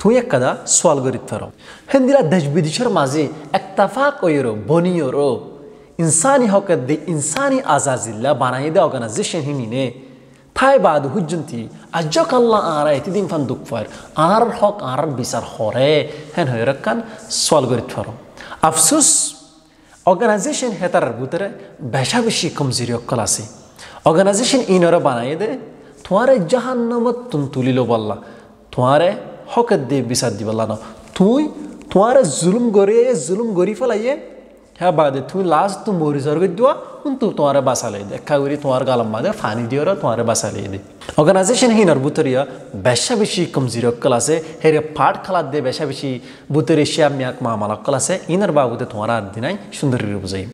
তুই এক কাদা সোয়াল করি থর। হেন্দিলা দেশ বিদেশের মাঝে একতাফাক ওয়েরো বনিয়রো। ইনসানি হকের দে ইনসানি আজাজিল্লা বানাই দে অর্গানাইজেশন হিনিনে থাই বাদ হুজন্তি আজক আল্লাহ আরা এতিদিন ফান দুঃখ ফার। আর হক, আর বিচার হরে। হেন হয়ে রাখান সোয়াল করি থর। আফসুস, অর্গানাইজেশন হেতার ভিতরে বেশা বেশি কমজোরি অকল আছে। অর্গানাইজেশন ইনরা বানাই দে তোমারে জাহান্নামত তুন তুলিল বললা। তোমারে হকের দিয়ে বিচার দিবল্লা না তুই, তোমারে জুলুম করে, জুলুম গরি ফেলাইয়ে হ্যাঁ বাদে তুমি লাস্ট তুমি মরি জর্গ দিবা, কিন্তু তোমারে বাসা লাই দে। একা করি তোমার গালাম বাদে ফানি দিও তোমারে বাসা লাই দে। অর্গানাইজেশন হিনার বুতরিয়া বেশা বেশি কমজোরি অকল আছে। হেরে পাট খালাত দিয়ে বেশা বেশি বুতরি শিয়া মিয়াক মা মালাক্কল আছে। ইনার বাবুতে তোমার আর দিনাই সুন্দরী বুঝাই